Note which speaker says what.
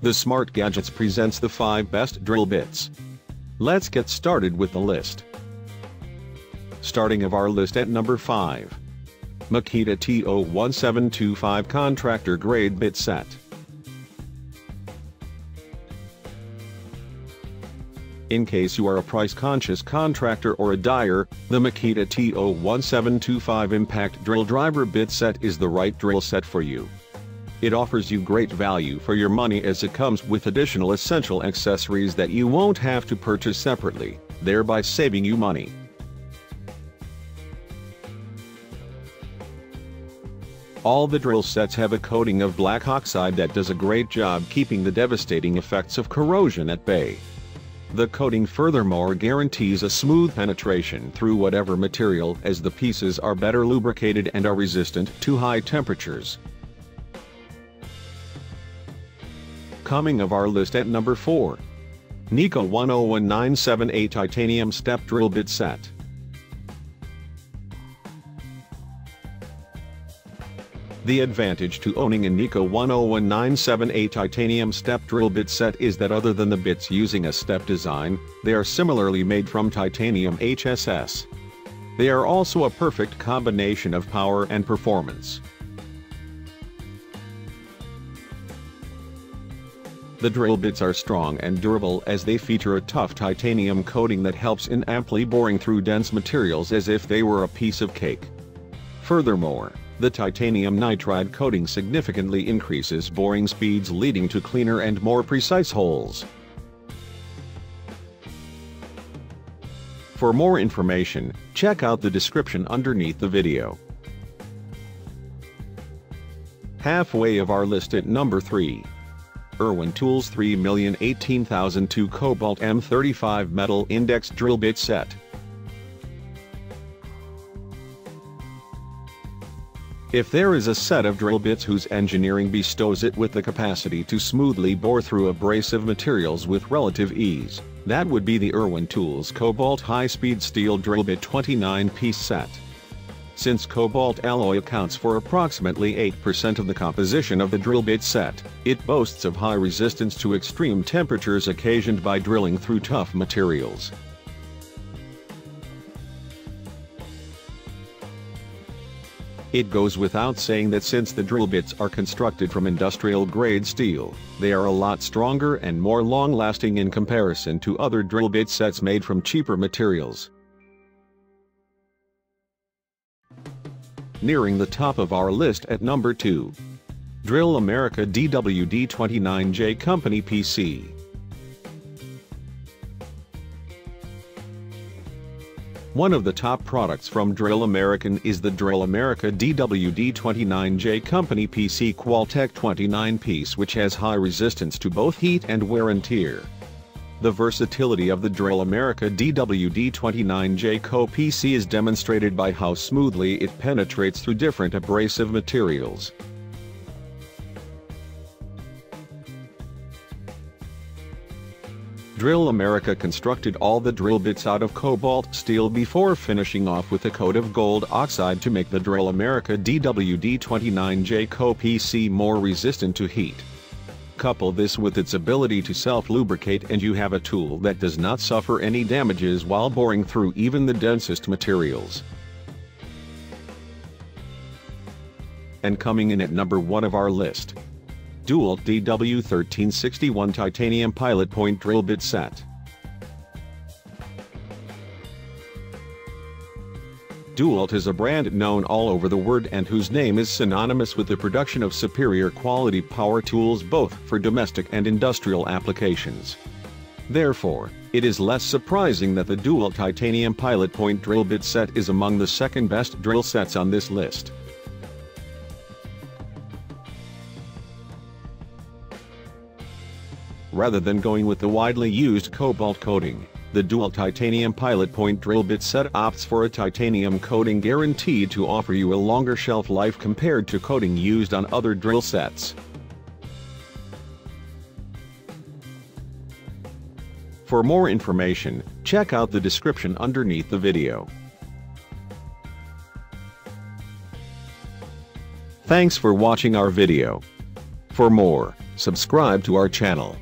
Speaker 1: The Smart Gadgets presents the 5 best drill bits. Let's get started with the list. Starting of our list at number 5. Makita TO1725 Contractor Grade Bit Set. In case you are a price-conscious contractor or a dyer, the Makita TO1725 Impact Drill Driver Bit Set is the right drill set for you. It offers you great value for your money as it comes with additional essential accessories that you won't have to purchase separately, thereby saving you money. All the drill sets have a coating of black oxide that does a great job keeping the devastating effects of corrosion at bay. The coating furthermore guarantees a smooth penetration through whatever material as the pieces are better lubricated and are resistant to high temperatures. Coming of our list at number 4. Neiko 101978 Titanium Step Drill Bit Set. The advantage to owning a Neiko 101978 titanium step drill bit set is that other than the bits using a step design, they are similarly made from titanium HSS. They are also a perfect combination of power and performance. The drill bits are strong and durable as they feature a tough titanium coating that helps in amply boring through dense materials as if they were a piece of cake. Furthermore, the titanium nitride coating significantly increases boring speeds leading to cleaner and more precise holes. For more information, check out the description underneath the video. Halfway of our list at number 3. Irwin Tools 3018002 Cobalt M35 Metal Index Drill Bit Set. If there is a set of drill bits whose engineering bestows it with the capacity to smoothly bore through abrasive materials with relative ease, that would be the Irwin Tools Cobalt High-Speed Steel Drill Bit 29-piece set. Since cobalt alloy accounts for approximately 8% of the composition of the drill bit set, it boasts of high resistance to extreme temperatures occasioned by drilling through tough materials. It goes without saying that since the drill bits are constructed from industrial-grade steel, they are a lot stronger and more long-lasting in comparison to other drill bit sets made from cheaper materials. Nearing the top of our list at number 2. Drill America DWD29J Company PC One of the top products from Drill American is the Drill America DWD29J Company PC Qualtech 29-piece which has high resistance to both heat and wear and tear. The versatility of the Drill America DWD29J Co PC is demonstrated by how smoothly it penetrates through different abrasive materials. Drill America constructed all the drill bits out of cobalt steel before finishing off with a coat of gold oxide to make the Drill America DWD29J Co PC more resistant to heat. Couple this with its ability to self-lubricate and you have a tool that does not suffer any damages while boring through even the densest materials. And coming in at number 1 of our list, DeWalt DW1361 Titanium Pilot Point Drill Bit Set. DeWalt is a brand known all over the world and whose name is synonymous with the production of superior quality power tools both for domestic and industrial applications. Therefore, it is less surprising that the DeWalt Titanium Pilot Point Drill Bit Set is among the second best drill sets on this list. rather than going with the widely used cobalt coating. The DeWalt titanium pilot point drill bit set opts for a titanium coating guaranteed to offer you a longer shelf life compared to coating used on other drill sets. For more information, check out the description underneath the video. Thanks for watching our video. For more, Subscribe to our channel.